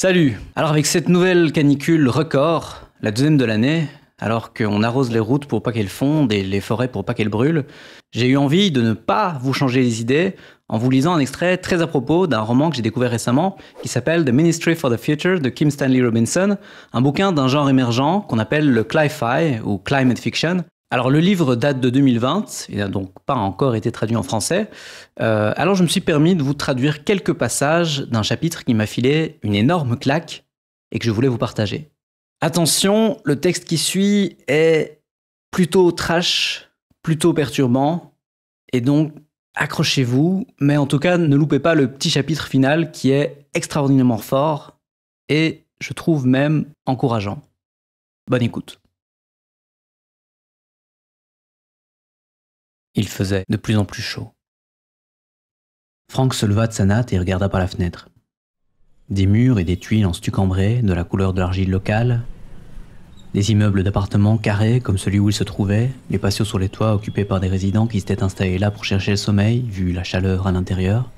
Salut. Alors avec cette nouvelle canicule record, la deuxième de l'année, alors qu'on arrose les routes pour pas qu'elles fondent et les forêts pour pas qu'elles brûlent, j'ai eu envie de ne pas vous changer les idées en vous lisant un extrait très à propos d'un roman que j'ai découvert récemment qui s'appelle The Ministry for the Future de Kim Stanley Robinson, un bouquin d'un genre émergent qu'on appelle le cli-fi ou climate fiction, alors le livre date de 2020, il n'a donc pas encore été traduit en français. Euh, alors je me suis permis de vous traduire quelques passages d'un chapitre qui m'a filé une énorme claque et que je voulais vous partager. Attention, le texte qui suit est plutôt trash, plutôt perturbant, et donc accrochez-vous, mais en tout cas ne loupez pas le petit chapitre final qui est extraordinairement fort et je trouve même encourageant. Bonne écoute. Il faisait de plus en plus chaud. Franck se leva de sa natte et regarda par la fenêtre. Des murs et des tuiles en stuc cambré, de la couleur de l'argile locale, des immeubles d'appartements carrés comme celui où il se trouvait, les patios sur les toits occupés par des résidents qui s'étaient installés là pour chercher le sommeil, vu la chaleur à l'intérieur.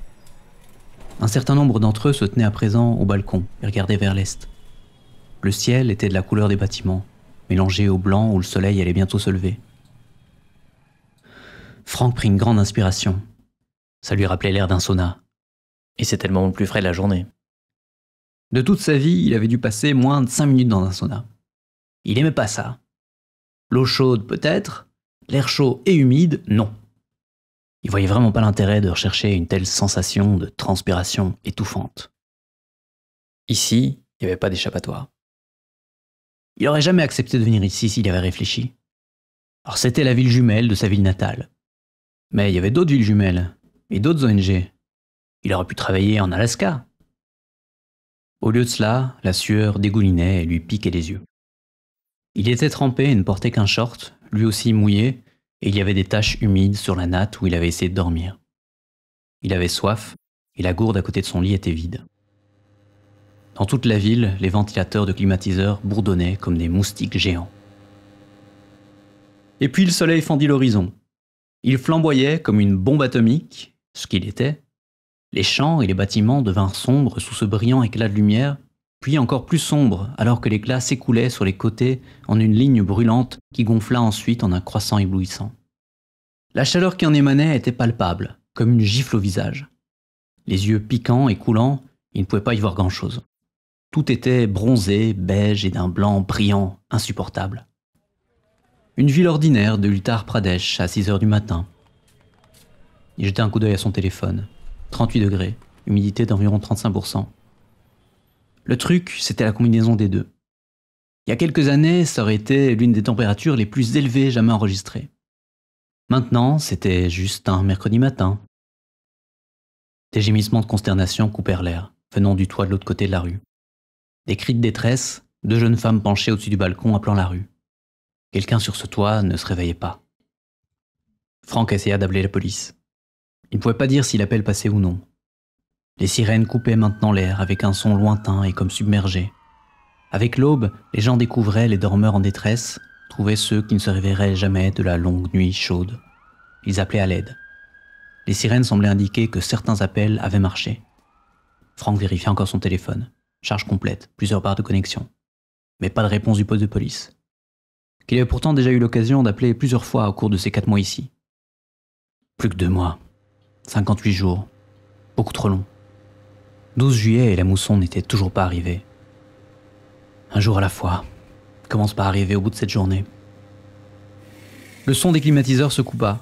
Un certain nombre d'entre eux se tenaient à présent au balcon et regardaient vers l'est. Le ciel était de la couleur des bâtiments, mélangé au blanc où le soleil allait bientôt se lever. Franck prit une grande inspiration. Ça lui rappelait l'air d'un sauna. Et c'est tellement le plus frais de la journée. De toute sa vie, il avait dû passer moins de cinq minutes dans un sauna. Il aimait pas ça. L'eau chaude peut-être, l'air chaud et humide, non. Il voyait vraiment pas l'intérêt de rechercher une telle sensation de transpiration étouffante. Ici, il n'y avait pas d'échappatoire. Il aurait jamais accepté de venir ici s'il avait réfléchi. Alors c'était la ville jumelle de sa ville natale. Mais il y avait d'autres villes jumelles et d'autres ONG. Il aurait pu travailler en Alaska. Au lieu de cela, la sueur dégoulinait et lui piquait les yeux. Il était trempé et ne portait qu'un short, lui aussi mouillé, et il y avait des taches humides sur la natte où il avait essayé de dormir. Il avait soif, et la gourde à côté de son lit était vide. Dans toute la ville, les ventilateurs de climatiseurs bourdonnaient comme des moustiques géants. Et puis le soleil fendit l'horizon, il flamboyait comme une bombe atomique, ce qu'il était. Les champs et les bâtiments devinrent sombres sous ce brillant éclat de lumière, puis encore plus sombres alors que l'éclat s'écoulait sur les côtés en une ligne brûlante qui gonfla ensuite en un croissant éblouissant. La chaleur qui en émanait était palpable, comme une gifle au visage. Les yeux piquants et coulants, il ne pouvait pas y voir grand-chose. Tout était bronzé, beige et d'un blanc brillant, insupportable. Une ville ordinaire de Uttar Pradesh à 6 heures du matin. Il jetait un coup d'œil à son téléphone. 38 degrés, humidité d'environ 35%. Le truc, c'était la combinaison des deux. Il y a quelques années, ça aurait été l'une des températures les plus élevées jamais enregistrées. Maintenant, c'était juste un mercredi matin. Des gémissements de consternation coupèrent l'air, venant du toit de l'autre côté de la rue. Des cris de détresse, deux jeunes femmes penchées au-dessus du balcon appelant la rue. Quelqu'un sur ce toit ne se réveillait pas. Franck essaya d'appeler la police. Il ne pouvait pas dire si l'appel passait ou non. Les sirènes coupaient maintenant l'air avec un son lointain et comme submergé. Avec l'aube, les gens découvraient les dormeurs en détresse, trouvaient ceux qui ne se réveilleraient jamais de la longue nuit chaude. Ils appelaient à l'aide. Les sirènes semblaient indiquer que certains appels avaient marché. Franck vérifia encore son téléphone. Charge complète, plusieurs barres de connexion. Mais pas de réponse du poste de police qu'il avait pourtant déjà eu l'occasion d'appeler plusieurs fois au cours de ces quatre mois ici. Plus que deux mois. 58 jours. Beaucoup trop long. 12 juillet et la mousson n'était toujours pas arrivée. Un jour à la fois commence par arriver au bout de cette journée. Le son des climatiseurs se coupa.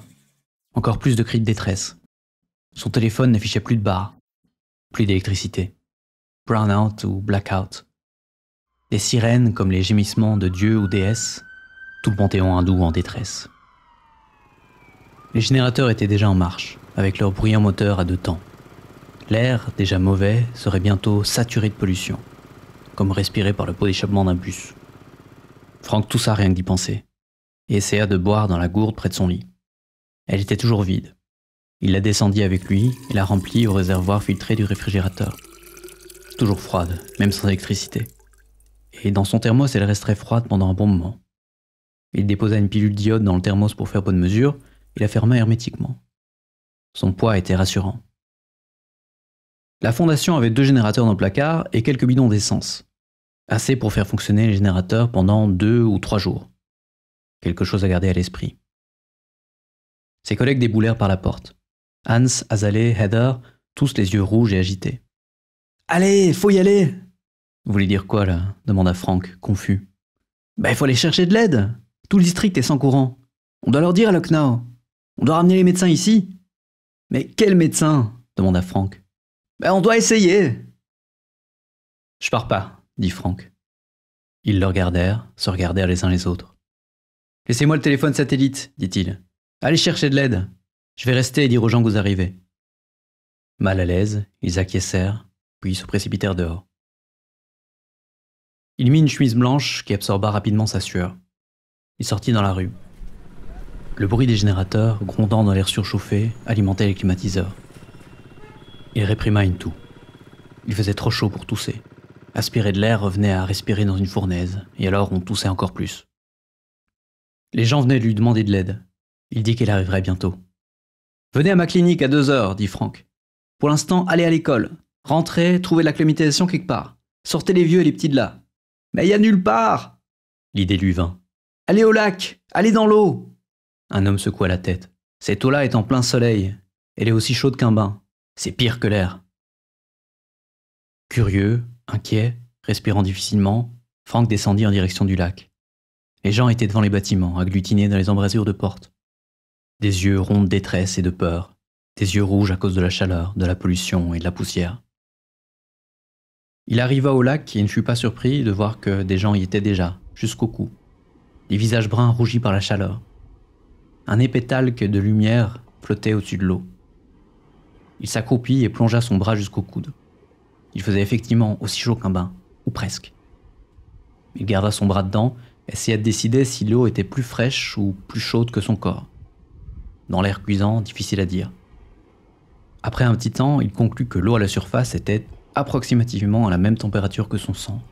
Encore plus de cris de détresse. Son téléphone n'affichait plus de barre. Plus d'électricité. Brownout ou blackout. Des sirènes comme les gémissements de dieux ou déesses tout le panthéon hindou en détresse. Les générateurs étaient déjà en marche, avec leur bruyant moteur à deux temps. L'air, déjà mauvais, serait bientôt saturé de pollution, comme respiré par le pot d'échappement d'un bus. Franck toussa rien que d'y penser, et essaya de boire dans la gourde près de son lit. Elle était toujours vide. Il la descendit avec lui et la remplit au réservoir filtré du réfrigérateur. Toujours froide, même sans électricité. Et dans son thermos, elle resterait froide pendant un bon moment. Il déposa une pilule d'iode dans le thermos pour faire bonne mesure et la ferma hermétiquement. Son poids était rassurant. La fondation avait deux générateurs dans le placard et quelques bidons d'essence. Assez pour faire fonctionner les générateurs pendant deux ou trois jours. Quelque chose à garder à l'esprit. Ses collègues déboulèrent par la porte. Hans, Azalée, Heather, tous les yeux rouges et agités. Allez, faut y aller Vous voulez dire quoi là? demanda Frank, confus. Bah, il faut aller chercher de l'aide Tout le district est sans courant. On doit leur dire à Lucknow. On doit ramener les médecins ici. Mais quel médecin? demanda Frank. Ben, on doit essayer. Je pars pas, dit Frank. Ils le regardèrent, se regardèrent les uns les autres. Laissez-moi le téléphone satellite, dit-il. Allez chercher de l'aide. Je vais rester et dire aux gens que vous arrivez. Mal à l'aise, ils acquiescèrent, puis se précipitèrent dehors. Il mit une chemise blanche qui absorba rapidement sa sueur. Il sortit dans la rue. Le bruit des générateurs, grondant dans l'air surchauffé, alimentait les climatiseurs. Il réprima une toux. Il faisait trop chaud pour tousser. Aspirer de l'air revenait à respirer dans une fournaise, et alors on toussait encore plus. Les gens venaient lui demander de l'aide. Il dit qu'il arriverait bientôt. Venez à ma clinique à deux heures, dit Franck. Pour l'instant, allez à l'école. Rentrez, trouvez la climatisation quelque part. Sortez les vieux et les petits de là. Mais il y a nulle part L'idée lui vint. Allez au lac Allez dans l'eau Un homme secoua la tête. Cette eau-là est en plein soleil. Elle est aussi chaude qu'un bain. C'est pire que l'air. Curieux, inquiet, respirant difficilement, Franck descendit en direction du lac. Les gens étaient devant les bâtiments, agglutinés dans les embrasures de portes. Des yeux ronds de détresse et de peur, des yeux rouges à cause de la chaleur, de la pollution et de la poussière. Il arriva au lac et ne fut pas surpris de voir que des gens y étaient déjà, jusqu'au cou. Les visages bruns rougis par la chaleur. Un épais talc de lumière flottait au-dessus de l'eau. Il s'accroupit et plongea son bras jusqu'au coude. Il faisait effectivement aussi chaud qu'un bain, ou presque. Il garda son bras dedans, essaya de décider si l'eau était plus fraîche ou plus chaude que son corps. Dans l'air cuisant, difficile à dire. Après un petit temps, il conclut que l'eau à la surface était approximativement à la même température que son sang,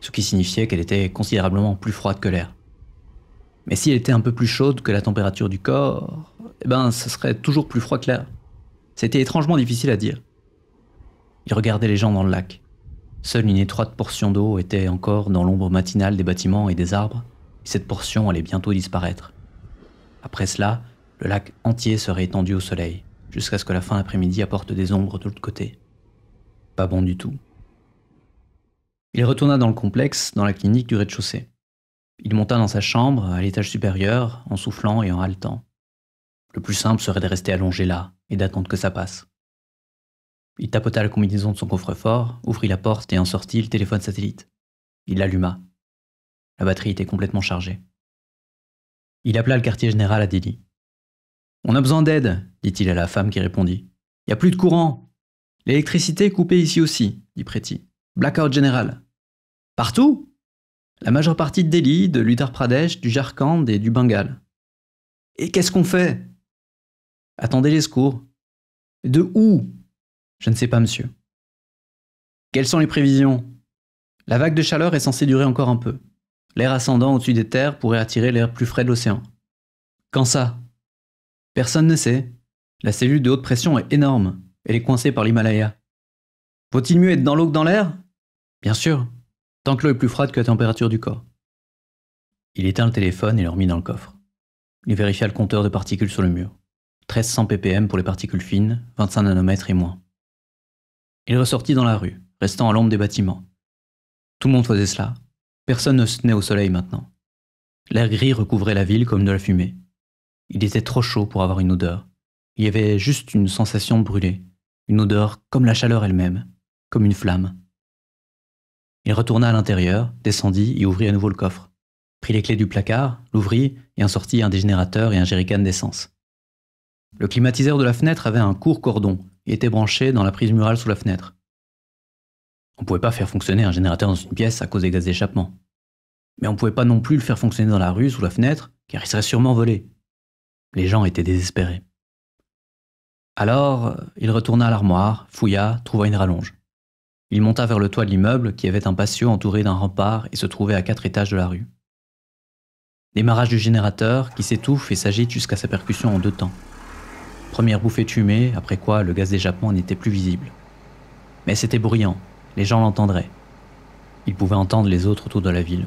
ce qui signifiait qu'elle était considérablement plus froide que l'air. Mais si elle était un peu plus chaude que la température du corps, eh ben, ce serait toujours plus froid que l'air. C'était étrangement difficile à dire. Il regardait les gens dans le lac. Seule une étroite portion d'eau était encore dans l'ombre matinale des bâtiments et des arbres, et cette portion allait bientôt disparaître. Après cela, le lac entier serait étendu au soleil, jusqu'à ce que la fin d'après-midi apporte des ombres de l'autre côté. Pas bon du tout. Il retourna dans le complexe, dans la clinique du rez-de-chaussée. Il monta dans sa chambre, à l'étage supérieur, en soufflant et en haletant. Le plus simple serait de rester allongé là et d'attendre que ça passe. Il tapota la combinaison de son coffre-fort, ouvrit la porte et en sortit le téléphone satellite. Il l'alluma. La batterie était complètement chargée. Il appela le quartier général à Delhi. On a besoin d'aide, dit-il à la femme qui répondit. Il n'y a plus de courant. L'électricité est coupée ici aussi, dit Preti. Blackout général. Partout La majeure partie de Delhi, de l'Uttar Pradesh, du Jharkhand et du Bengale. Et qu'est-ce qu'on fait? Attendez les secours. De où? Je ne sais pas, monsieur. Quelles sont les prévisions? La vague de chaleur est censée durer encore un peu. L'air ascendant au-dessus des terres pourrait attirer l'air plus frais de l'océan. Quand ça? Personne ne sait. La cellule de haute pression est énorme. Elle est coincée par l'Himalaya. Vaut-il mieux être dans l'eau que dans l'air? Bien sûr, tant que l'eau est plus froide que la température du corps. Il éteint le téléphone et le remit dans le coffre. Il vérifia le compteur de particules sur le mur. 1300 ppm pour les particules fines, 25 nanomètres et moins. Il ressortit dans la rue, restant à l'ombre des bâtiments. Tout le monde faisait cela. Personne ne se tenait au soleil maintenant. L'air gris recouvrait la ville comme de la fumée. Il était trop chaud pour avoir une odeur. Il y avait juste une sensation de brûler, une odeur comme la chaleur elle-même, comme une flamme. Il retourna à l'intérieur, descendit et ouvrit à nouveau le coffre. Prit les clés du placard, l'ouvrit et en sortit un des générateurs et un jerrycan d'essence. Le climatiseur de la fenêtre avait un court cordon et était branché dans la prise murale sous la fenêtre. On ne pouvait pas faire fonctionner un générateur dans une pièce à cause des gaz d'échappement. Mais on ne pouvait pas non plus le faire fonctionner dans la rue sous la fenêtre, car il serait sûrement volé. Les gens étaient désespérés. Alors, il retourna à l'armoire, fouilla, trouva une rallonge. Il monta vers le toit de l'immeuble qui avait un patio entouré d'un rempart et se trouvait à quatre étages de la rue. Démarrage du générateur qui s'étouffe et s'agite jusqu'à sa percussion en deux temps. Première bouffée de fumée, après quoi le gaz d'échappement n'était plus visible. Mais c'était bruyant, les gens l'entendraient. Ils pouvaient entendre les autres autour de la ville.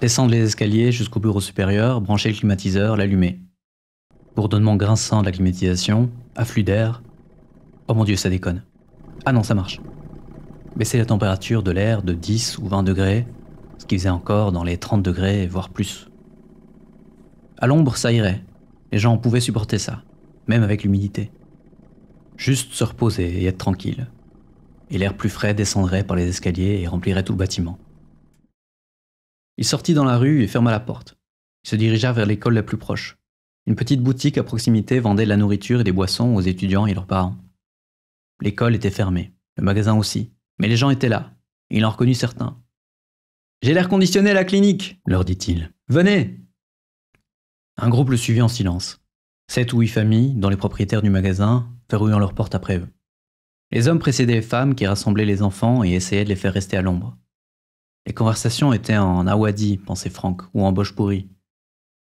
Descendre les escaliers jusqu'au bureau supérieur, brancher le climatiseur, l'allumer. Bourdonnement grinçant de la climatisation, afflux d'air. Oh mon dieu, ça déconne. Ah non, ça marche. Baisser la température de l'air de 10 ou 20 degrés, ce qui faisait encore dans les 30 degrés, voire plus. À l'ombre, ça irait. Les gens pouvaient supporter ça, même avec l'humidité. Juste se reposer et être tranquille. Et l'air plus frais descendrait par les escaliers et remplirait tout le bâtiment. Il sortit dans la rue et ferma la porte. Il se dirigea vers l'école la plus proche. Une petite boutique à proximité vendait de la nourriture et des boissons aux étudiants et leurs parents. L'école était fermée, le magasin aussi, mais les gens étaient là, il en reconnut certains. J'ai l'air conditionné à la clinique, leur dit-il. Venez Un groupe le suivit en silence. Sept ou huit familles, dont les propriétaires du magasin, verrouillant leurs portes après eux. Les hommes précédaient les femmes qui rassemblaient les enfants et essayaient de les faire rester à l'ombre. Les conversations étaient en awadi, pensait Franck, ou en pourri.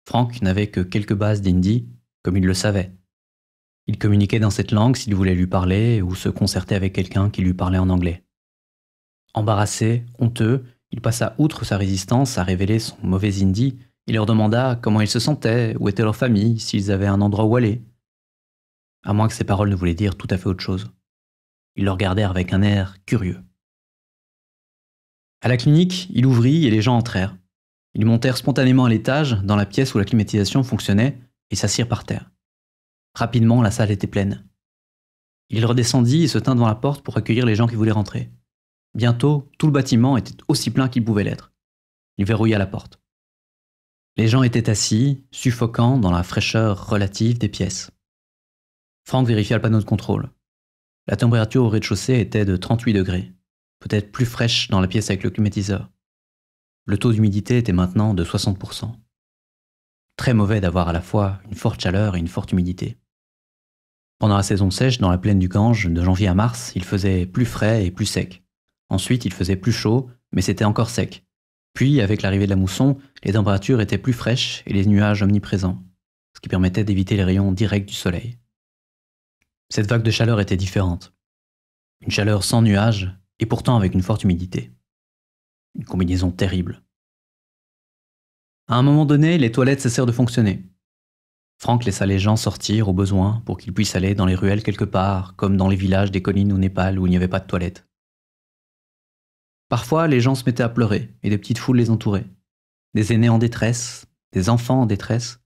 Franck n'avait que quelques bases d'hindi, comme il le savait. Il communiquait dans cette langue s'il voulait lui parler ou se concerter avec quelqu'un qui lui parlait en anglais. Embarrassé, honteux, il passa outre sa résistance à révéler son mauvais hindi et leur demanda comment ils se sentaient, où était leur famille, s'ils avaient un endroit où aller. À moins que ses paroles ne voulaient dire tout à fait autre chose. Ils le regardèrent avec un air curieux. À la clinique, il ouvrit et les gens entrèrent. Ils montèrent spontanément à l'étage, dans la pièce où la climatisation fonctionnait, et s'assirent par terre. Rapidement, la salle était pleine. Il redescendit et se tint devant la porte pour accueillir les gens qui voulaient rentrer. Bientôt, tout le bâtiment était aussi plein qu'il pouvait l'être. Il verrouilla la porte. Les gens étaient assis, suffocants dans la fraîcheur relative des pièces. Franck vérifia le panneau de contrôle. La température au rez-de-chaussée était de 38 degrés, peut-être plus fraîche dans la pièce avec le climatiseur. Le taux d'humidité était maintenant de 60%. Très mauvais d'avoir à la fois une forte chaleur et une forte humidité. Pendant la saison sèche, dans la plaine du Gange, de janvier à mars, il faisait plus frais et plus sec. Ensuite, il faisait plus chaud, mais c'était encore sec. Puis, avec l'arrivée de la mousson, les températures étaient plus fraîches et les nuages omniprésents, ce qui permettait d'éviter les rayons directs du soleil. Cette vague de chaleur était différente. Une chaleur sans nuages et pourtant avec une forte humidité. Une combinaison terrible. À un moment donné, les toilettes cessèrent de fonctionner. Franck laissa les gens sortir au besoin pour qu'ils puissent aller dans les ruelles quelque part, comme dans les villages des collines au Népal où il n'y avait pas de toilettes. Parfois, les gens se mettaient à pleurer et des petites foules les entouraient. Des aînés en détresse, des enfants en détresse.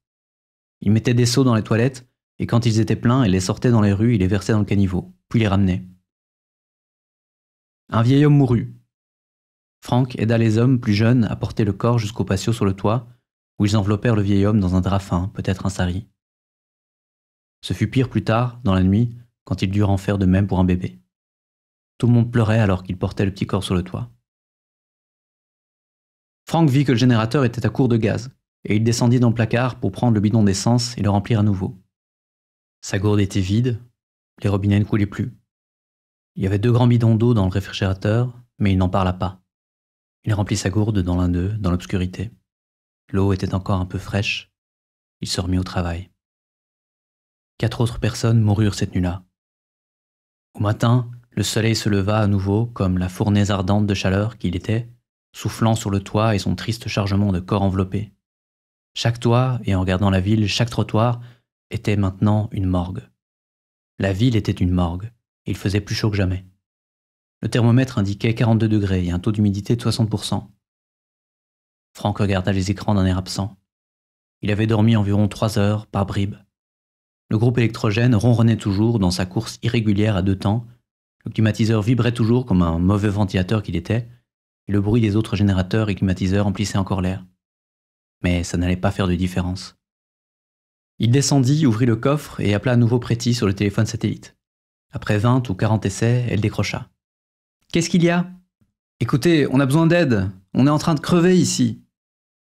Ils mettaient des seaux dans les toilettes et quand ils étaient pleins, ils les sortaient dans les rues et les versaient dans le caniveau, puis les ramenaient. Un vieil homme mourut. Franck aida les hommes plus jeunes à porter le corps jusqu'au patio sur le toit, où ils enveloppèrent le vieil homme dans un drap fin, peut-être un sari. Ce fut pire plus tard, dans la nuit, quand ils durent en faire de même pour un bébé. Tout le monde pleurait alors qu'il portait le petit corps sur le toit. Franck vit que le générateur était à court de gaz, et il descendit dans le placard pour prendre le bidon d'essence et le remplir à nouveau. Sa gourde était vide, les robinets ne coulaient plus. Il y avait deux grands bidons d'eau dans le réfrigérateur, mais il n'en parla pas. Il remplit sa gourde dans l'un d'eux, dans l'obscurité. L'eau était encore un peu fraîche. Il se remit au travail. Quatre autres personnes moururent cette nuit-là. Au matin, le soleil se leva à nouveau comme la fournaise ardente de chaleur qu'il était, soufflant sur le toit et son triste chargement de corps enveloppés. Chaque toit, et en regardant la ville, chaque trottoir, était maintenant une morgue. La ville était une morgue, il faisait plus chaud que jamais. Le thermomètre indiquait 42 degrés et un taux d'humidité de 60%. Franck regarda les écrans d'un air absent. Il avait dormi environ trois heures, par bribes. Le groupe électrogène ronronnait toujours dans sa course irrégulière à deux temps, le climatiseur vibrait toujours comme un mauvais ventilateur qu'il était, et le bruit des autres générateurs et climatiseurs emplissait encore l'air. Mais ça n'allait pas faire de différence. Il descendit, ouvrit le coffre et appela à nouveau Pretty sur le téléphone satellite. Après 20 ou 40 essais, elle décrocha. Qu'est-ce qu'il y a? Écoutez, on a besoin d'aide. On est en train de crever ici.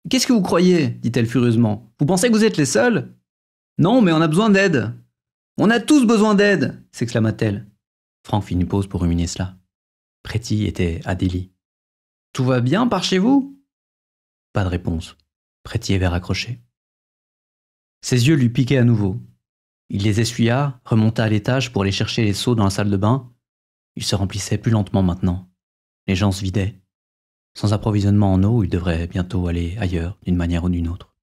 Qu'est-ce que vous croyez dit-elle furieusement. Vous pensez que vous êtes les seuls? Non, mais on a besoin d'aide. On a tous besoin d'aide s'exclama-t-elle. Franck fit une pause pour ruminer cela. Pretty était à délit. Tout va bien par chez vous? Pas de réponse. Pretty avait raccroché. Ses yeux lui piquaient à nouveau. Il les essuya, remonta à l'étage pour aller chercher les seaux dans la salle de bain, Il se remplissait plus lentement maintenant. Les gens se vidaient. Sans approvisionnement en eau, il devrait bientôt aller ailleurs, d'une manière ou d'une autre.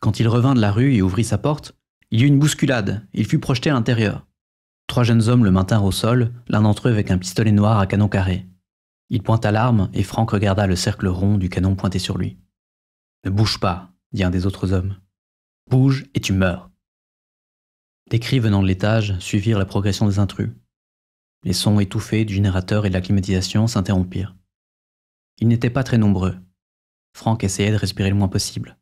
Quand il revint de la rue et ouvrit sa porte, il y eut une bousculade, il fut projeté à l'intérieur. Trois jeunes hommes le maintinrent au sol, l'un d'entre eux avec un pistolet noir à canon carré. Il pointa l'arme et Franck regarda le cercle rond du canon pointé sur lui. Ne bouge pas, dit un des autres hommes. Bouge et tu meurs. Des cris venant de l'étage suivirent la progression des intrus. Les sons étouffés du générateur et de la climatisation s'interrompirent. Ils n'étaient pas très nombreux. Franck essayait de respirer le moins possible.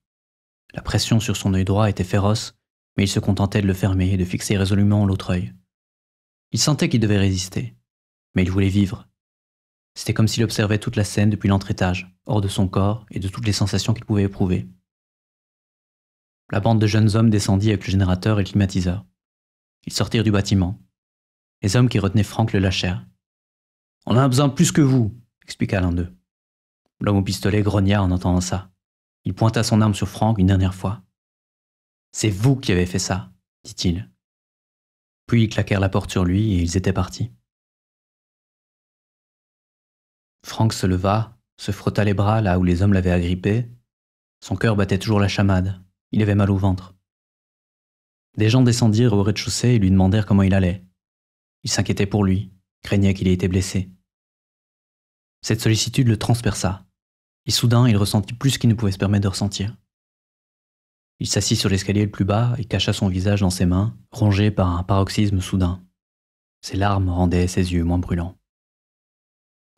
La pression sur son œil droit était féroce, mais il se contentait de le fermer et de fixer résolument l'autre œil. Il sentait qu'il devait résister, mais il voulait vivre. C'était comme s'il observait toute la scène depuis l'entretage, hors de son corps et de toutes les sensations qu'il pouvait éprouver. La bande de jeunes hommes descendit avec le générateur et le climatiseur. Ils sortirent du bâtiment. Les hommes qui retenaient Franck le lâchèrent. On a besoin plus que vous, expliqua l'un d'eux. L'homme au pistolet grogna en entendant ça. Il pointa son arme sur Franck une dernière fois. C'est vous qui avez fait ça, dit-il. Puis ils claquèrent la porte sur lui et ils étaient partis. Franck se leva, se frotta les bras là où les hommes l'avaient agrippé. Son cœur battait toujours la chamade. Il avait mal au ventre. Des gens descendirent au rez-de-chaussée et lui demandèrent comment il allait. Il s'inquiétait pour lui, craignait qu'il ait été blessé. Cette sollicitude le transperça, et soudain il ressentit plus qu'il ne pouvait se permettre de ressentir. Il s'assit sur l'escalier le plus bas et cacha son visage dans ses mains, rongé par un paroxysme soudain. Ses larmes rendaient ses yeux moins brûlants.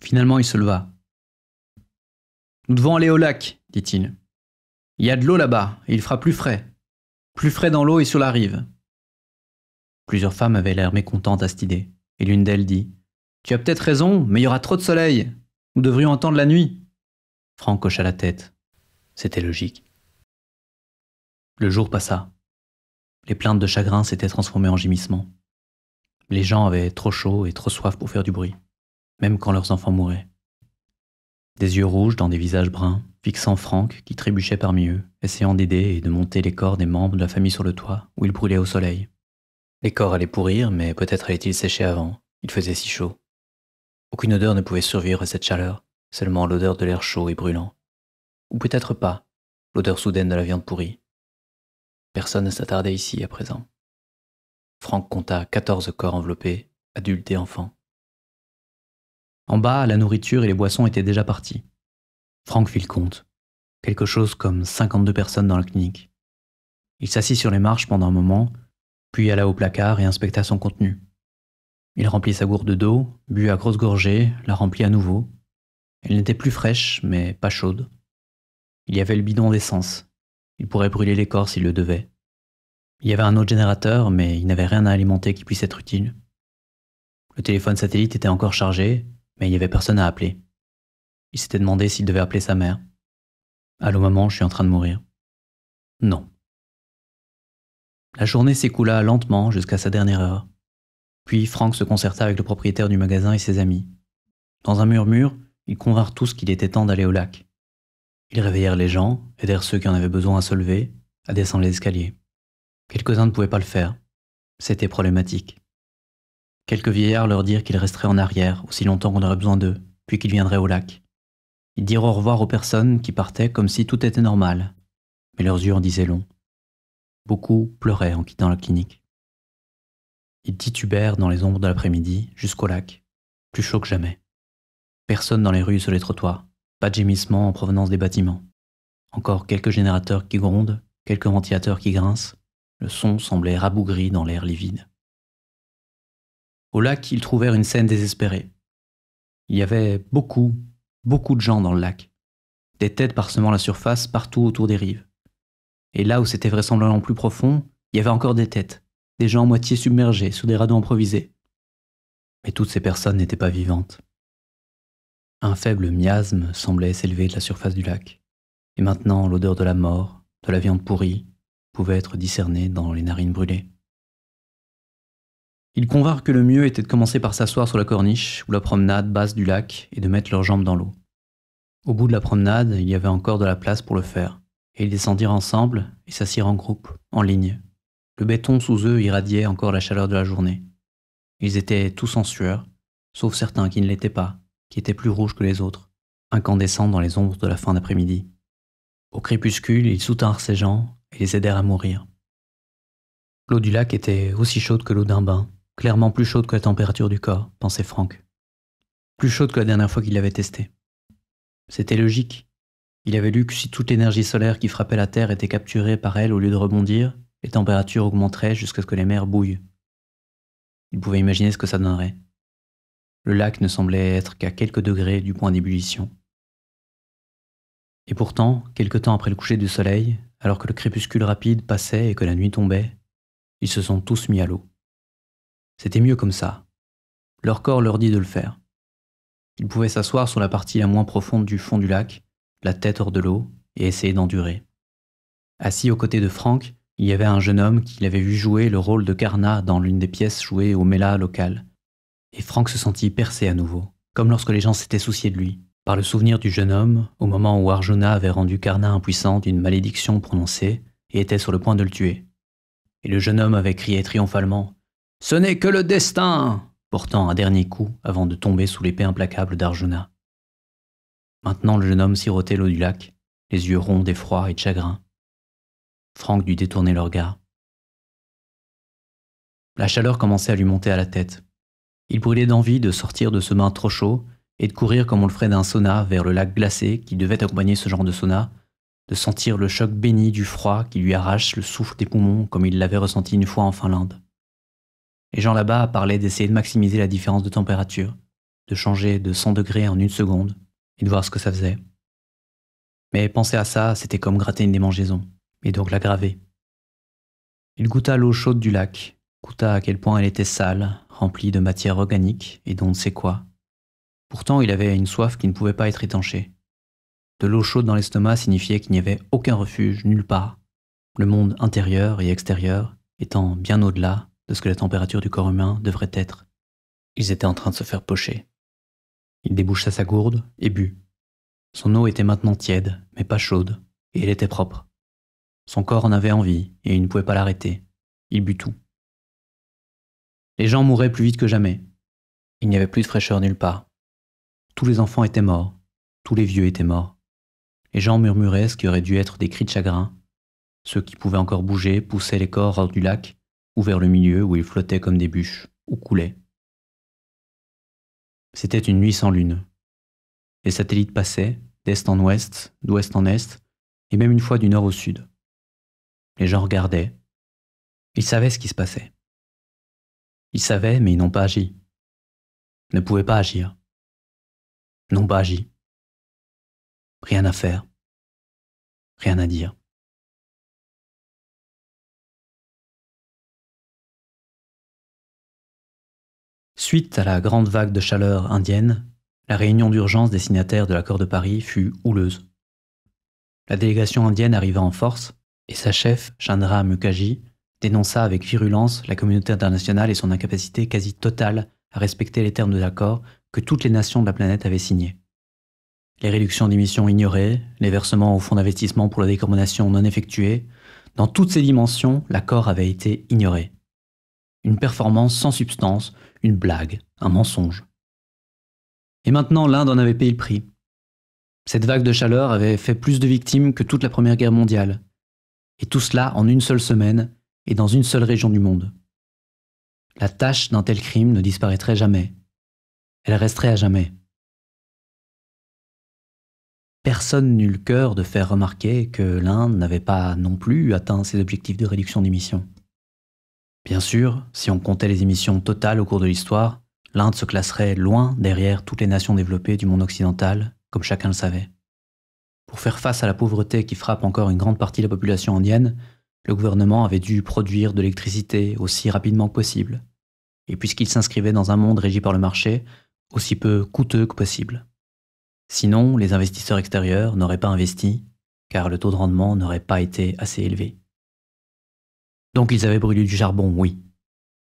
Finalement il se leva. Nous devons aller au lac, dit-il. Il y a de l'eau là-bas, et il fera plus frais. Plus frais dans l'eau et sur la rive. Plusieurs femmes avaient l'air mécontentes à cette idée, et l'une d'elles dit Tu as peut-être raison, mais il y aura trop de soleil. Nous devrions entendre la nuit. Franck hocha la tête. C'était logique. Le jour passa. Les plaintes de chagrin s'étaient transformées en gémissements. Les gens avaient trop chaud et trop soif pour faire du bruit, même quand leurs enfants mouraient. Des yeux rouges dans des visages bruns, fixant Franck qui trébuchait parmi eux, essayant d'aider et de monter les corps des membres de la famille sur le toit, où ils brûlaient au soleil. Les corps allaient pourrir, mais peut-être allaient-ils sécher avant, il faisait si chaud. Aucune odeur ne pouvait survivre à cette chaleur, seulement l'odeur de l'air chaud et brûlant. Ou peut-être pas, l'odeur soudaine de la viande pourrie. Personne ne s'attardait ici à présent. Franck compta quatorze corps enveloppés, adultes et enfants. En bas, la nourriture et les boissons étaient déjà partis. Franck fit le compte. Quelque chose comme 52 personnes dans la clinique. Il s'assit sur les marches pendant un moment, puis alla au placard et inspecta son contenu. Il remplit sa gourde d'eau, but à grosses gorgées, la remplit à nouveau. Elle n'était plus fraîche, mais pas chaude. Il y avait le bidon d'essence. Il pourrait brûler les corps s'il le devait. Il y avait un autre générateur, mais il n'avait rien à alimenter qui puisse être utile. Le téléphone satellite était encore chargé, mais il n'y avait personne à appeler. Il s'était demandé s'il devait appeler sa mère. Allô maman, je suis en train de mourir. Non. La journée s'écoula lentement jusqu'à sa dernière heure. Puis Frank se concerta avec le propriétaire du magasin et ses amis. Dans un murmure, ils convinrent tous qu'il était temps d'aller au lac. Ils réveillèrent les gens, aidèrent ceux qui en avaient besoin à se lever, à descendre les escaliers. Quelques-uns ne pouvaient pas le faire. C'était problématique. Quelques vieillards leur dirent qu'ils resteraient en arrière aussi longtemps qu'on aurait besoin d'eux, puis qu'ils viendraient au lac. Ils dirent au revoir aux personnes qui partaient comme si tout était normal, mais leurs yeux en disaient long. Beaucoup pleuraient en quittant la clinique. Ils titubèrent dans les ombres de l'après-midi jusqu'au lac, plus chaud que jamais. Personne dans les rues sur les trottoirs, pas de gémissements en provenance des bâtiments. Encore quelques générateurs qui grondent, quelques ventilateurs qui grincent. Le son semblait rabougri dans l'air livide. Au lac, ils trouvèrent une scène désespérée. Il y avait beaucoup, beaucoup de gens dans le lac, des têtes parsemant la surface partout autour des rives. Et là où c'était vraisemblablement plus profond, il y avait encore des têtes, des gens moitié submergés sur des radeaux improvisés. Mais toutes ces personnes n'étaient pas vivantes. Un faible miasme semblait s'élever de la surface du lac, et maintenant l'odeur de la mort, de la viande pourrie, pouvait être discernée dans les narines brûlées. Ils convinrent que le mieux était de commencer par s'asseoir sur la corniche ou la promenade basse du lac et de mettre leurs jambes dans l'eau. Au bout de la promenade, il y avait encore de la place pour le faire, et ils descendirent ensemble et s'assirent en groupe, en ligne. Le béton sous eux irradiait encore la chaleur de la journée. Ils étaient tous en sueur, sauf certains qui ne l'étaient pas, qui étaient plus rouges que les autres, incandescents dans les ombres de la fin d'après-midi. Au crépuscule, ils soutinrent ces gens et les aidèrent à mourir. L'eau du lac était aussi chaude que l'eau d'un bain, clairement plus chaude que la température du corps, pensait Franck. Plus chaude que la dernière fois qu'il l'avait testée. C'était logique. Il avait lu que si toute l'énergie solaire qui frappait la Terre était capturée par elle au lieu de rebondir, les températures augmenteraient jusqu'à ce que les mers bouillent. Il pouvait imaginer ce que ça donnerait. Le lac ne semblait être qu'à quelques degrés du point d'ébullition. Et pourtant, quelque temps après le coucher du soleil, alors que le crépuscule rapide passait et que la nuit tombait, ils se sont tous mis à l'eau. C'était mieux comme ça. Leur corps leur dit de le faire. Ils pouvaient s'asseoir sur la partie la moins profonde du fond du lac, la tête hors de l'eau, et essayer d'endurer. Assis aux côtés de Franck, il y avait un jeune homme qui l'avait vu jouer le rôle de Carnat dans l'une des pièces jouées au Mela local. Et Franck se sentit percé à nouveau, comme lorsque les gens s'étaient souciés de lui, par le souvenir du jeune homme au moment où Arjuna avait rendu Carnat impuissant d'une malédiction prononcée et était sur le point de le tuer. Et le jeune homme avait crié triomphalement Ce n'est que le destin portant un dernier coup avant de tomber sous l'épée implacable d'Arjuna. Maintenant le jeune homme sirotait l'eau du lac, les yeux ronds d'effroi et de chagrin. Franck dut détourner le regard. La chaleur commençait à lui monter à la tête. Il brûlait d'envie de sortir de ce bain trop chaud et de courir comme on le ferait d'un sauna vers le lac glacé qui devait accompagner ce genre de sauna, de sentir le choc béni du froid qui lui arrache le souffle des poumons comme il l'avait ressenti une fois en Finlande. Les gens là-bas parlaient d'essayer de maximiser la différence de température, de changer de 100 degrés en une seconde et de voir ce que ça faisait. Mais penser à ça, c'était comme gratter une démangeaison et donc l'aggraver. Il goûta l'eau chaude du lac, goûta à quel point elle était sale, remplie de matière organique et d'on ne sait quoi. Pourtant, il avait une soif qui ne pouvait pas être étanchée. De l'eau chaude dans l'estomac signifiait qu'il n'y avait aucun refuge nulle part, le monde intérieur et extérieur étant bien au-delà de ce que la température du corps humain devrait être. Ils étaient en train de se faire pocher. Il déboucha sa gourde et but. Son eau était maintenant tiède, mais pas chaude, et elle était propre. Son corps en avait envie, et il ne pouvait pas l'arrêter. Il but tout. Les gens mouraient plus vite que jamais. Il n'y avait plus de fraîcheur nulle part. Tous les enfants étaient morts, tous les vieux étaient morts. Les gens murmuraient ce qui aurait dû être des cris de chagrin. Ceux qui pouvaient encore bouger poussaient les corps hors du lac ou vers le milieu où ils flottaient comme des bûches, ou coulaient. C'était une nuit sans lune. Les satellites passaient, d'est en ouest, d'ouest en est, et même une fois du nord au sud. Les gens regardaient. Ils savaient ce qui se passait. Ils savaient, mais ils n'ont pas agi. Ne pouvaient pas agir. N'ont pas agi. Rien à faire. Rien à dire. Suite à la grande vague de chaleur indienne, la réunion d'urgence des signataires de l'accord de Paris fut houleuse. La délégation indienne arriva en force et sa chef, Chandra Mukherjee, dénonça avec virulence la communauté internationale et son incapacité quasi totale à respecter les termes de l'accord que toutes les nations de la planète avaient signés. Les réductions d'émissions ignorées, les versements au fonds d'investissement pour la décarbonation non effectués, dans toutes ces dimensions, l'accord avait été ignoré. Une performance sans substance, une blague, un mensonge. Et maintenant l'Inde en avait payé le prix. Cette vague de chaleur avait fait plus de victimes que toute la Première Guerre mondiale. Et tout cela en une seule semaine et dans une seule région du monde. La tâche d'un tel crime ne disparaîtrait jamais. Elle resterait à jamais. Personne n'eut le cœur de faire remarquer que l'Inde n'avait pas non plus atteint ses objectifs de réduction d'émissions. Bien sûr, si on comptait les émissions totales au cours de l'histoire, l'Inde se classerait loin derrière toutes les nations développées du monde occidental, comme chacun le savait. Pour faire face à la pauvreté qui frappe encore une grande partie de la population indienne, le gouvernement avait dû produire de l'électricité aussi rapidement que possible, et puisqu'il s'inscrivait dans un monde régi par le marché, aussi peu coûteux que possible. Sinon, les investisseurs extérieurs n'auraient pas investi, car le taux de rendement n'aurait pas été assez élevé. Donc ils avaient brûlé du charbon, oui,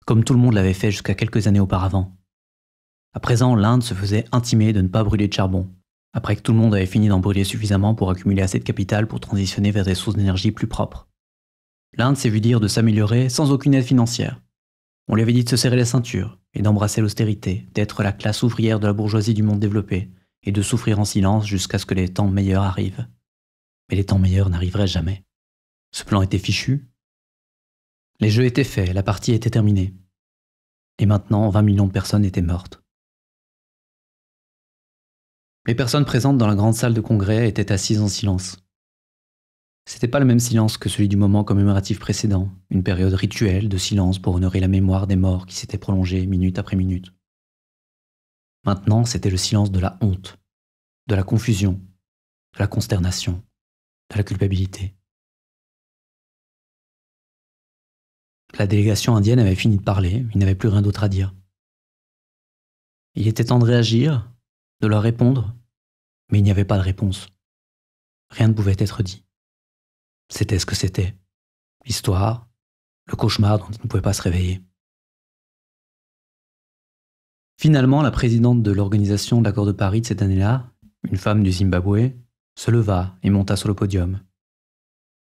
comme tout le monde l'avait fait jusqu'à quelques années auparavant. À présent, l'Inde se faisait intimer de ne pas brûler de charbon, après que tout le monde avait fini d'en brûler suffisamment pour accumuler assez de capital pour transitionner vers des sources d'énergie plus propres. L'Inde s'est vu dire de s'améliorer sans aucune aide financière. On lui avait dit de se serrer la ceinture et d'embrasser l'austérité, d'être la classe ouvrière de la bourgeoisie du monde développé, et de souffrir en silence jusqu'à ce que les temps meilleurs arrivent. Mais les temps meilleurs n'arriveraient jamais. Ce plan était fichu. Les jeux étaient faits, la partie était terminée. Et maintenant, 20 millions de personnes étaient mortes. Les personnes présentes dans la grande salle de congrès étaient assises en silence. C'était pas le même silence que celui du moment commémoratif précédent, une période rituelle de silence pour honorer la mémoire des morts qui s'était prolongée minute après minute. Maintenant, c'était le silence de la honte, de la confusion, de la consternation, de la culpabilité. La délégation indienne avait fini de parler, il n'avait plus rien d'autre à dire. Il était temps de réagir, de leur répondre, mais il n'y avait pas de réponse. Rien ne pouvait être dit. C'était ce que c'était. L'histoire, le cauchemar dont il ne pouvait pas se réveiller. Finalement, la présidente de l'organisation de l'accord de Paris de cette année-là, une femme du Zimbabwe, se leva et monta sur le podium.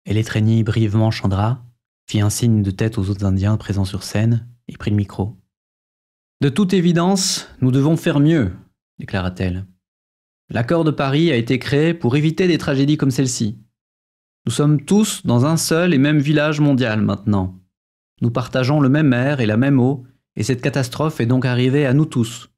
Elle étreignit brièvement Chandra, fit un signe de tête aux autres Indiens présents sur scène et prit le micro. De toute évidence, nous devons faire mieux, déclara-t-elle. L'accord de Paris a été créé pour éviter des tragédies comme celle-ci. Nous sommes tous dans un seul et même village mondial maintenant. Nous partageons le même air et la même eau, et cette catastrophe est donc arrivée à nous tous.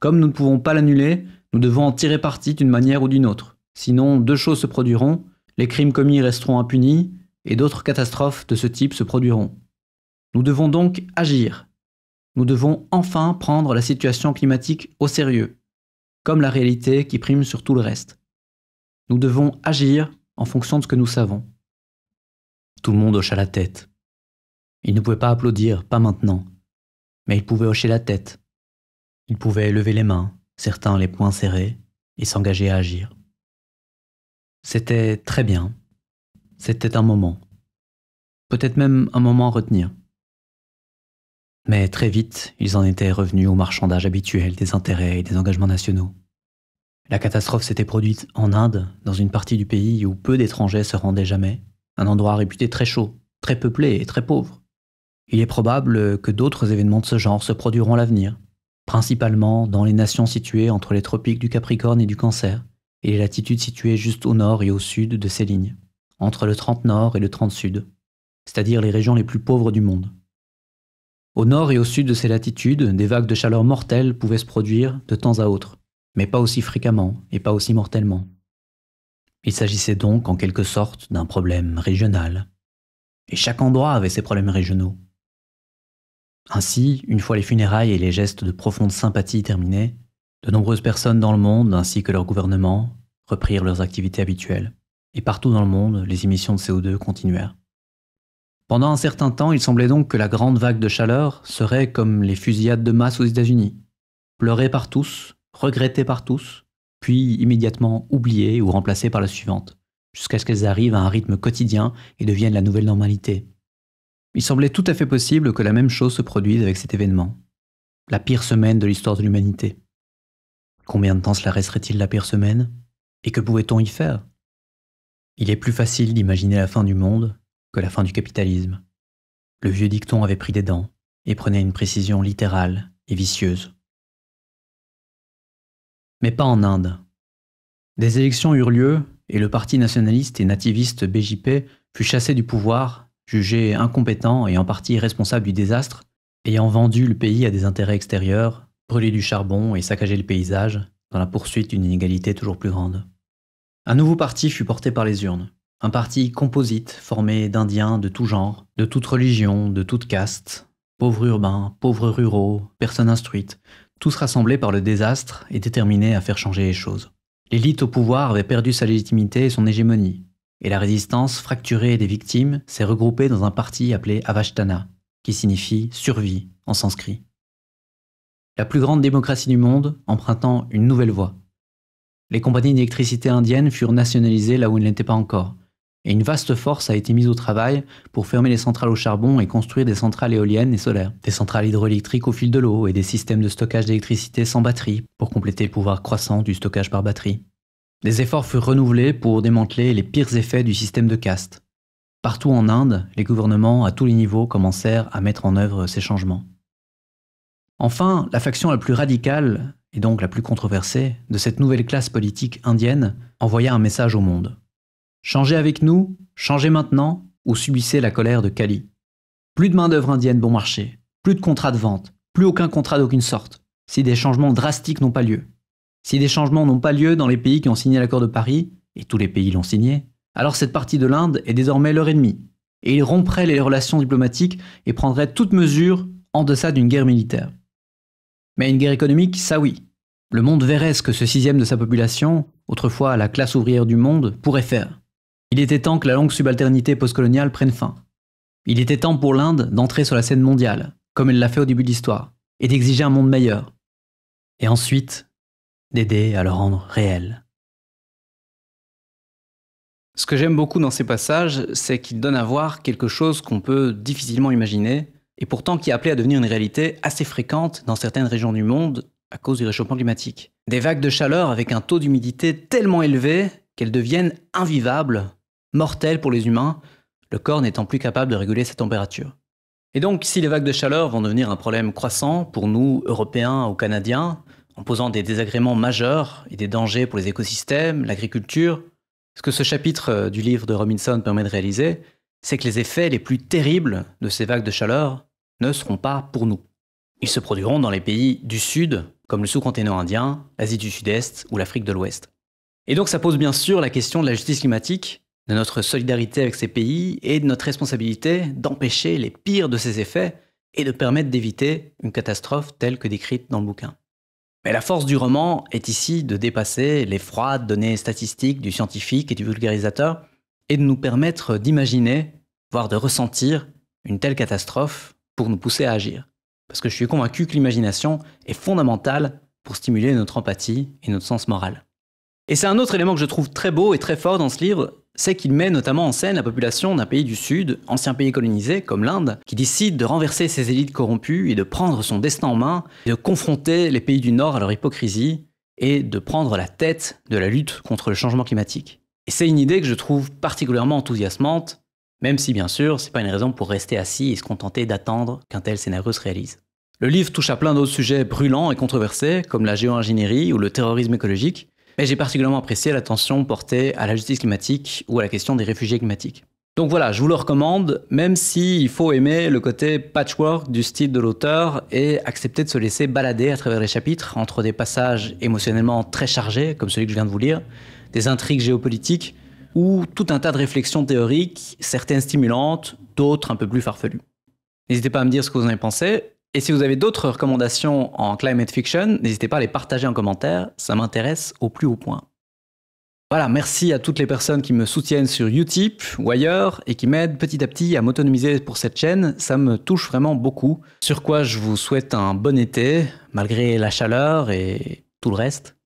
Comme nous ne pouvons pas l'annuler, nous devons en tirer parti d'une manière ou d'une autre. Sinon, deux choses se produiront, les crimes commis resteront impunis, et d'autres catastrophes de ce type se produiront. Nous devons donc agir. Nous devons enfin prendre la situation climatique au sérieux comme la réalité qui prime sur tout le reste. Nous devons agir en fonction de ce que nous savons. Tout le monde hocha la tête. Il ne pouvait pas applaudir, pas maintenant, mais il pouvait hocher la tête. Il pouvait lever les mains, certains les poings serrés, et s'engager à agir. C'était très bien. C'était un moment. Peut-être même un moment à retenir. Mais très vite, ils en étaient revenus au marchandage habituel des intérêts et des engagements nationaux. La catastrophe s'était produite en Inde, dans une partie du pays où peu d'étrangers se rendaient jamais, un endroit réputé très chaud, très peuplé et très pauvre. Il est probable que d'autres événements de ce genre se produiront à l'avenir, principalement dans les nations situées entre les tropiques du Capricorne et du Cancer, et les latitudes situées juste au nord et au sud de ces lignes, entre le 30 nord et le 30 sud, c'est-à-dire les régions les plus pauvres du monde. Au nord et au sud de ces latitudes, des vagues de chaleur mortelles pouvaient se produire de temps à autre, mais pas aussi fréquemment et pas aussi mortellement. Il s'agissait donc en quelque sorte d'un problème régional. Et chaque endroit avait ses problèmes régionaux. Ainsi, une fois les funérailles et les gestes de profonde sympathie terminés, de nombreuses personnes dans le monde, ainsi que leur gouvernement, reprirent leurs activités habituelles. Et partout dans le monde, les émissions de CO2 continuèrent. Pendant un certain temps, il semblait donc que la grande vague de chaleur serait comme les fusillades de masse aux États-Unis, pleurée par tous, regrettée par tous, puis immédiatement oubliée ou remplacée par la suivante, jusqu'à ce qu'elles arrivent à un rythme quotidien et deviennent la nouvelle normalité. Il semblait tout à fait possible que la même chose se produise avec cet événement, la pire semaine de l'histoire de l'humanité. Combien de temps cela resterait-il la pire semaine? Et que pouvait-on y faire? Il est plus facile d'imaginer la fin du monde que la fin du capitalisme. Le vieux dicton avait pris des dents et prenait une précision littérale et vicieuse. Mais pas en Inde. Des élections eurent lieu et le parti nationaliste et nativiste BJP fut chassé du pouvoir, jugé incompétent et en partie responsable du désastre, ayant vendu le pays à des intérêts extérieurs, brûlé du charbon et saccagé le paysage, dans la poursuite d'une inégalité toujours plus grande. Un nouveau parti fut porté par les urnes. Un parti composite formé d'Indiens de tout genre, de toute religion, de toute caste, pauvres urbains, pauvres ruraux, personnes instruites, tous rassemblés par le désastre et déterminés à faire changer les choses. L'élite au pouvoir avait perdu sa légitimité et son hégémonie, et la résistance fracturée des victimes s'est regroupée dans un parti appelé Avashtana, qui signifie survie en sanskrit. La plus grande démocratie du monde empruntant une nouvelle voie. Les compagnies d'électricité indiennes furent nationalisées là où elles n'étaient pas encore, et une vaste force a été mise au travail pour fermer les centrales au charbon et construire des centrales éoliennes et solaires, des centrales hydroélectriques au fil de l'eau et des systèmes de stockage d'électricité sans batterie pour compléter le pouvoir croissant du stockage par batterie. Des efforts furent renouvelés pour démanteler les pires effets du système de caste. Partout en Inde, les gouvernements à tous les niveaux commencèrent à mettre en œuvre ces changements. Enfin, la faction la plus radicale, et donc la plus controversée, de cette nouvelle classe politique indienne envoya un message au monde. Changez avec nous, changez maintenant, ou subissez la colère de Kali. Plus de main-d'œuvre indienne bon marché, plus de contrats de vente, plus aucun contrat d'aucune sorte, si des changements drastiques n'ont pas lieu. Si des changements n'ont pas lieu dans les pays qui ont signé l'accord de Paris, et tous les pays l'ont signé, alors cette partie de l'Inde est désormais leur ennemi, et il romprait les relations diplomatiques et prendrait toute mesure en deçà d'une guerre militaire. Mais une guerre économique, ça oui. Le monde verrait ce que ce sixième de sa population, autrefois la classe ouvrière du monde, pourrait faire. Il était temps que la longue subalternité postcoloniale prenne fin. Il était temps pour l'Inde d'entrer sur la scène mondiale, comme elle l'a fait au début de l'histoire, et d'exiger un monde meilleur. Et ensuite, d'aider à le rendre réel. Ce que j'aime beaucoup dans ces passages, c'est qu'ils donnent à voir quelque chose qu'on peut difficilement imaginer, et pourtant qui est à devenir une réalité assez fréquente dans certaines régions du monde à cause du réchauffement climatique. Des vagues de chaleur avec un taux d'humidité tellement élevé qu'elles deviennent invivables, mortelles pour les humains, le corps n'étant plus capable de réguler sa température. Et donc, si les vagues de chaleur vont devenir un problème croissant pour nous, Européens ou Canadiens, en posant des désagréments majeurs et des dangers pour les écosystèmes, l'agriculture, ce que ce chapitre euh, du livre de Robinson permet de réaliser, c'est que les effets les plus terribles de ces vagues de chaleur ne seront pas pour nous. Ils se produiront dans les pays du Sud, comme le sous-continent indien, l'Asie du Sud-Est ou l'Afrique de l'Ouest. Et donc ça pose bien sûr la question de la justice climatique, de notre solidarité avec ces pays et de notre responsabilité d'empêcher les pires de ces effets et de permettre d'éviter une catastrophe telle que décrite dans le bouquin. Mais la force du roman est ici de dépasser les froides données statistiques du scientifique et du vulgarisateur et de nous permettre d'imaginer, voire de ressentir une telle catastrophe pour nous pousser à agir. Parce que je suis convaincu que l'imagination est fondamentale pour stimuler notre empathie et notre sens moral. Et c'est un autre élément que je trouve très beau et très fort dans ce livre, c'est qu'il met notamment en scène la population d'un pays du Sud, ancien pays colonisé comme l'Inde, qui décide de renverser ses élites corrompues et de prendre son destin en main, de confronter les pays du Nord à leur hypocrisie et de prendre la tête de la lutte contre le changement climatique. Et c'est une idée que je trouve particulièrement enthousiasmante, même si bien sûr, c'est pas une raison pour rester assis et se contenter d'attendre qu'un tel scénario se réalise. Le livre touche à plein d'autres sujets brûlants et controversés, comme la géo-ingénierie ou le terrorisme écologique, mais j'ai particulièrement apprécié l'attention portée à la justice climatique ou à la question des réfugiés climatiques. Donc voilà, je vous le recommande, même s'il faut aimer le côté patchwork du style de l'auteur et accepter de se laisser balader à travers les chapitres entre des passages émotionnellement très chargés, comme celui que je viens de vous lire, des intrigues géopolitiques ou tout un tas de réflexions théoriques, certaines stimulantes, d'autres un peu plus farfelues. N'hésitez pas à me dire ce que vous en avez pensé. Et si vous avez d'autres recommandations en climate fiction, n'hésitez pas à les partager en commentaire, ça m'intéresse au plus haut point. Voilà, merci à toutes les personnes qui me soutiennent sur Utip ou ailleurs et qui m'aident petit à petit à m'autonomiser pour cette chaîne, ça me touche vraiment beaucoup. Sur quoi je vous souhaite un bon été, malgré la chaleur et tout le reste.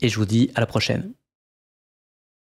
Et je vous dis à la prochaine.